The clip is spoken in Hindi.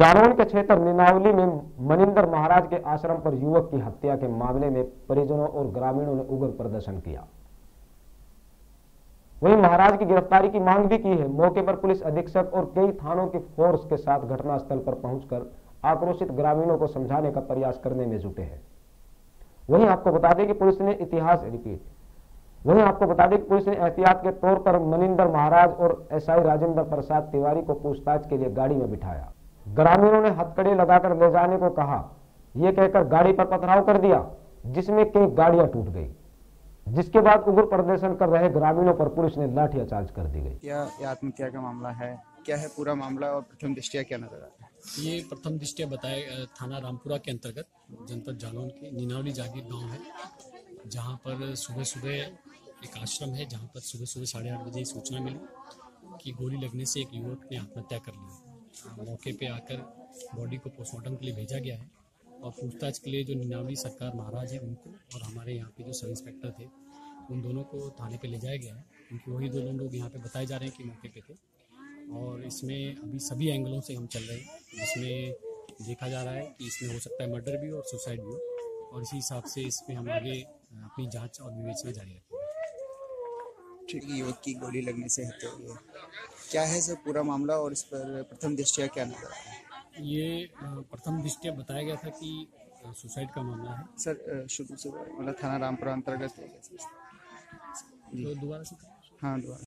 जालौन के क्षेत्र निनावली में मनिंदर महाराज के आश्रम पर युवक की हत्या के मामले में परिजनों और ग्रामीणों ने उग्र प्रदर्शन किया। वहीं महाराज की गिरफ्तारी की मांग भी की है। मौके पर पुलिस अधीक्षक और कई थानों की फोर्स के साथ घटनास्थल पर पहुंचकर आक्रोशित ग्रामीणों को समझाने का प्रयास करने में जुटे हैं। वहीं आपको बता दें कि पुलिस ने इतिहास रिपीट वहीं आपको बता दें कि पुलिस ने एहतियात के तौर पर मनिंदर महाराज और एसआई राजेंद्र प्रसाद तिवारी को पूछताछ के लिए गाड़ी में बिठाया। ग्रामीणों ने हथकड़ी लगाकर ले जाने को कहा। यह कहकर गाड़ी पर पथराव कर दिया जिसमें कई गाड़ियाँ टूट गई जिसके बाद उग्र प्रदर्शन कर रहे ग्रामीणों पर पुलिस ने लाठियाचार्ज कर दी गई। यह आत्महत्या का मामला है? क्या है पूरा मामला और प्रथम दृष्टिया क्या नज़र आता है? ये प्रथम दृष्टिया बताए थाना रामपुरा के अंतर्गत जनपद जालौन के नीनावली जागीर गाँव है जहाँ पर सुबह सुबह एक आश्रम है जहाँ पर सुबह सुबह साढ़े आठ बजे सूचना मिली कि गोली लगने से एक युवक ने आत्महत्या कर ली। मौके पे आकर बॉडी को पोस्टमार्टम के लिए भेजा गया है और पूछताछ के लिए जो निनावली सरकार महाराज है उनको और हमारे यहाँ पे जो सब इंस्पेक्टर थे, उन दोनों को थाने पे ले जाया गया है। क्योंकि वही दोनों लोग यहाँ पे बताए जा रहे हैं कि मौके पे थे। और इसमें अभी सभी एंगलों से हम चल रहे हैं, जिसमें देखा जा रहा है कि इसमें हो सकता है मर्डर भी और सुसाइड भी और इसी हिसाब से इसमें हम आगे अपनी जाँच और विवेचना जारी रखेंगे। ठीक युवक की गोली लगने से हत्या हुई है क्या है सर पूरा मामला और इस पर प्रथम दृष्टिया क्या नज़र आया ये प्रथम दृष्टिया बताया गया था कि सुसाइड का मामला है। सर शुरू से मतलब थाना रामपुरा अंतर्गत है। तो दोबारा से हाँ दोबारा।